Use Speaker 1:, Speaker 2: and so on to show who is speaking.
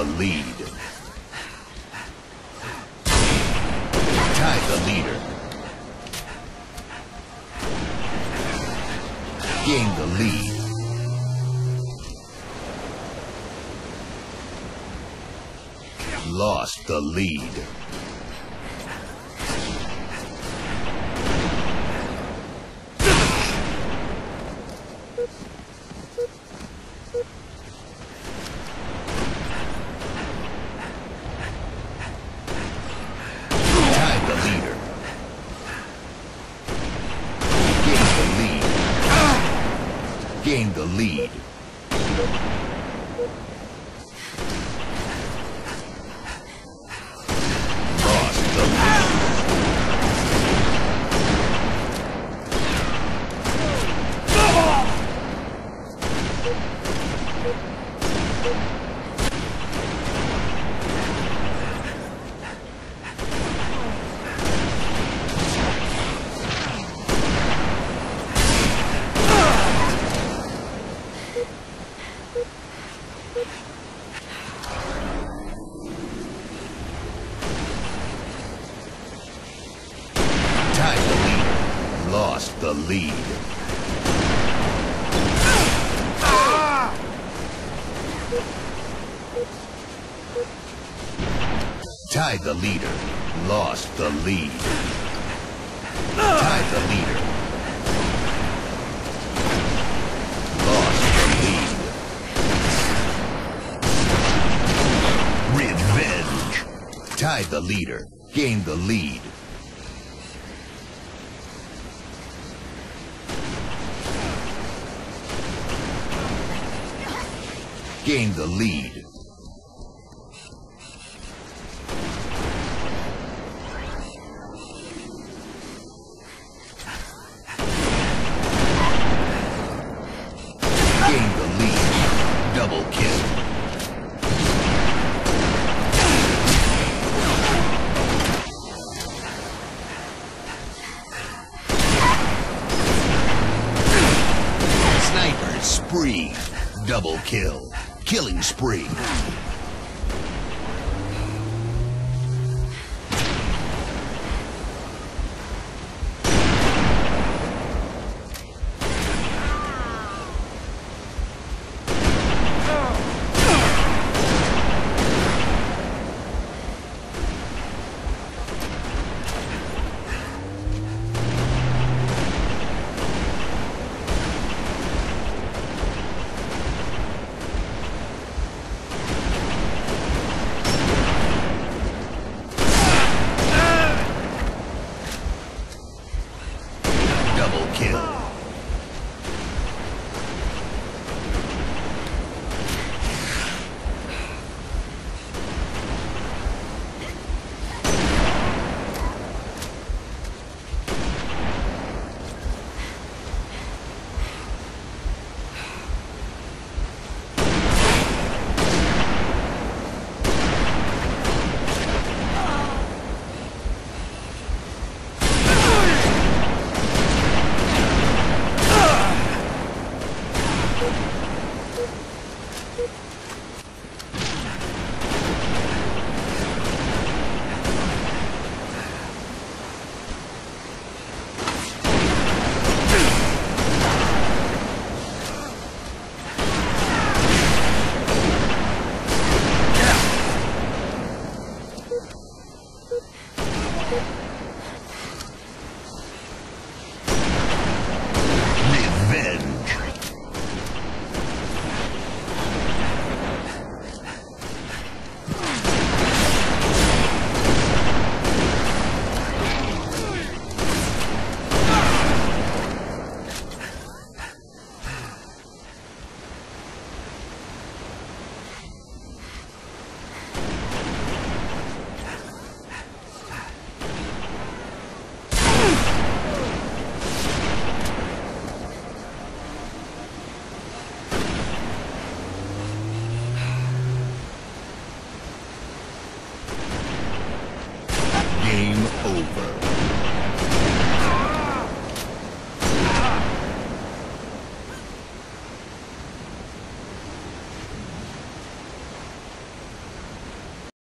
Speaker 1: the lead. Tied the leader. Gained the lead. Lost the lead the leader. Gained the lead. Gained the lead. Lost the lead. Tied the leader. Lost the lead. Tied the leader. Lost the lead. Tied the leader. Lost the lead. Revenge. Tied the leader. Gained the lead. Gained the lead. The lead. Double kill. Spree. Double kill. Killing spree. Double kill. Revenge.